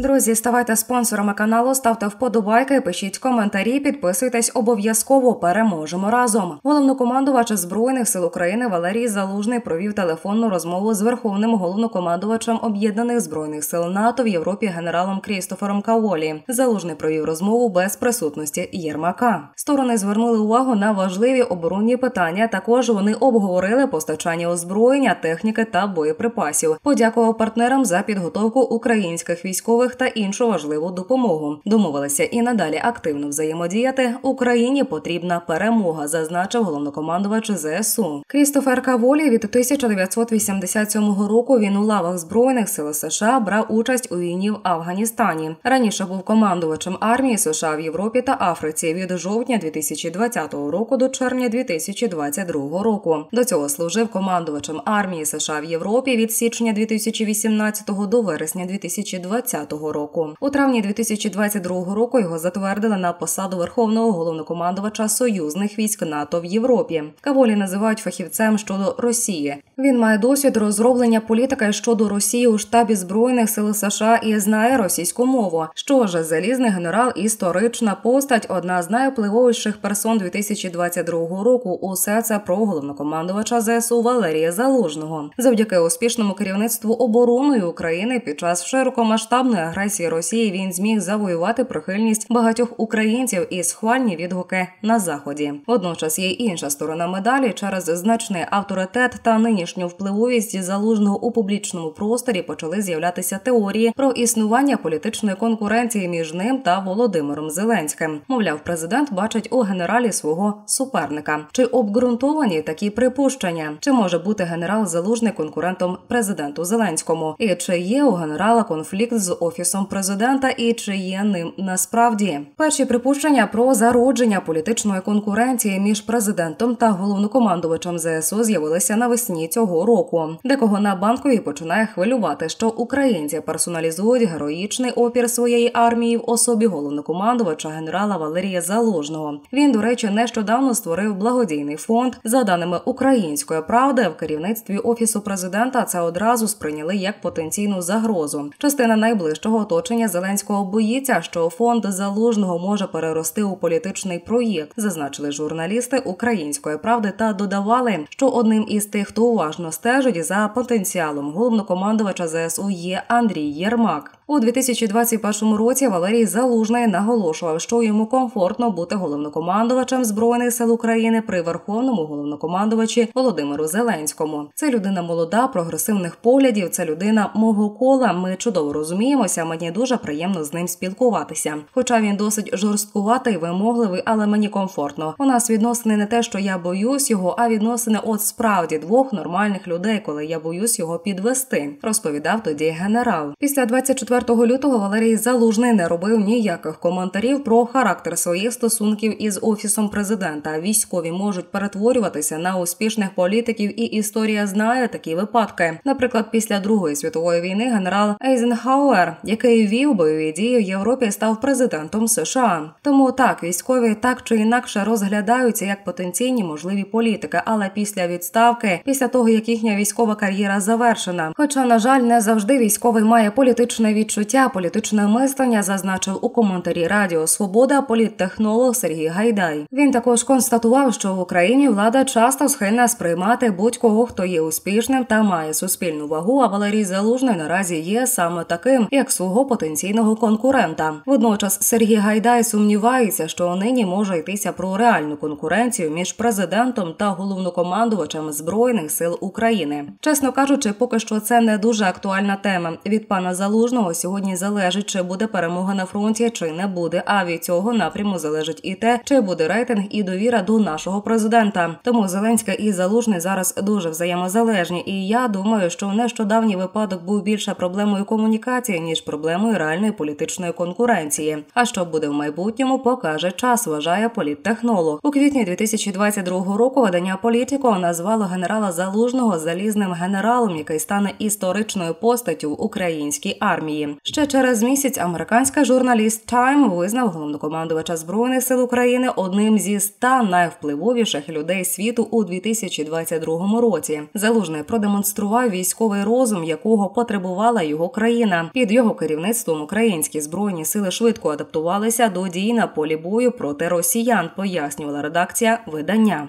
Друзі, ставайте спонсорами каналу, ставте вподобайки, пишіть коментарі, підписуйтесь обов'язково. Переможемо разом. Головнокомандувач збройних сил України Валерій Залужний провів телефонну розмову з верховним головнокомандувачем об'єднаних збройних сил НАТО в Європі генералом Крістофером Каволі. Залужний провів розмову без присутності Єрмака. Сторони звернули увагу на важливі оборонні питання. Також вони обговорили постачання озброєння, техніки та боєприпасів. Подякував партнерам за підготовку українських військових та іншу важливу допомогу. Домовилися і надалі активно взаємодіяти. Україні потрібна перемога, зазначив головнокомандувач ЗСУ. Крістофер Каволі від 1987 року він у лавах збройних сил США брав участь у війні в Афганістані. Раніше був командувачем армії США в Європі та Африці від жовтня 2020 року до червня 2022 року. До цього служив командувачем армії США в Європі від січня 2018 до вересня 2020 року. У травні 2022 року його затвердили на посаду верховного головнокомандувача союзних військ НАТО в Європі. Каволі називають фахівцем щодо Росії. Він має досвід розроблення політики щодо Росії у штабі збройних сил США і знає російську мову. Що ж, залізний генерал, історична постать, одна з найвпливовіших персон 2022 року. Усе це про головнокомандувача ЗСУ Валерія Залужного. Завдяки успішному керівництву обороною України під час широкомасштабної агресії Росії він зміг завоювати прихильність багатьох українців і схвальні відгуки на заході. Водночас є інша сторона медалі через значний авторитет та нинішню впливовість залужного у публічному просторі почали з'являтися теорії про існування політичної конкуренції між ним та Володимиром Зеленським. Мовляв, президент бачить у генералі свого суперника. Чи обґрунтовані такі припущення? Чи може бути генерал залужний конкурентом президенту Зеленському? І чи є у генерала конфлікт з офісом президента, і чи є ним насправді перші припущення про зародження політичної конкуренції між президентом та головнокомандувачем ЗСУ з'явилися навесні цього року. Декого на банковій починає хвилювати, що українці персоналізують героїчний опір своєї армії в особі головнокомандувача генерала Валерія Залужного. Він, до речі, нещодавно створив благодійний фонд. За даними української правди, в керівництві офісу президента це одразу сприйняли як потенційну загрозу. Частина найближчого оточення Зеленського боїться, що фонд залужного може перерости у політичний проєкт, зазначили журналісти української правди та додавали, що одним із тих, хто уважно стежить за потенціалом головнокомандувача ЗСУ є Андрій Єрмак. У 2021 році Валерій Залужний наголошував, що йому комфортно бути головнокомандувачем збройних сил України при верховному головнокомандувачі Володимиру Зеленському. Це людина молода, прогресивних поглядів. Це людина мого кола. Ми чудово розуміємося. Мені дуже приємно з ним спілкуватися. Хоча він досить жорсткуватий, вимогливий, але мені комфортно. У нас відносини не те, що я боюсь його, а відносини от справді двох нормальних людей, коли я боюсь його підвести. Розповідав тоді генерал. Після 24 лютого Валерій Залужний не робив ніяких коментарів про характер своїх стосунків із офісом президента. Військові можуть перетворюватися на успішних політиків, і історія знає такі випадки. Наприклад, після Другої світової війни генерал Ейзенхауер, який вів бойові дії в Європі, став президентом США. Тому так військові так чи інакше розглядаються як потенційні можливі політики, але після відставки, після того як їхня військова кар'єра завершена. Хоча, на жаль, не завжди військовий має політичне відчуття, політичне мислення, зазначив у коментарі Радіо Свобода політтехнолог Сергій Гайдай. Він також констатував, що в Україні влада часто схильна сприймати будь-кого, хто є успішним та має суспільну вагу. А Валерій Залужний наразі є саме таким, як свого потенційного конкурента. Водночас Сергій Гайдай сумнівається, що нині може йтися про реальну конкуренцію між президентом та головнокомандувачем збройних сил України. Чесно кажучи, поки що це не дуже актуальна тема. Від пана Залужного сьогодні залежить, чи буде перемога на фронті, чи не буде. А від цього напряму залежить і те, чи буде рейтинг і довіра до нашого президента. Тому Зеленська і Залужний зараз дуже взаємозалежні. І я думаю, що нещодавній випадок був більше проблемою комунікації ніж проблемою реальної політичної конкуренції. А що буде в майбутньому, покаже час. Вважає політтехнолог. У квітні 2022 року видання Політіко назвало генерала Залужного залізним генералом, який стане історичною постаттю в українській армії. Історії. Ще через місяць американська журналіст Time визнав головнокомандувача збройних сил України одним зі ста найвпливовіших людей світу у 2022 році. Залужний продемонстрував військовий розум, якого потребувала його країна. Під його керівництвом українські збройні сили швидко адаптувалися до дій на полі бою проти росіян. Пояснювала редакція видання.